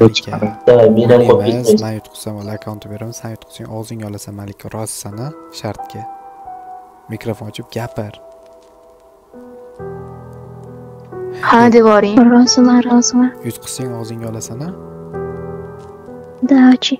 malika. menam qo'rqib man yutqizsam akkauntni beraman san yutqizsang og'zingga olasan malika rozisan a shartga. Mikrofon ochib gapir. Ha devoring roziman roziman yutqizsang og'zingga olasan a да ochi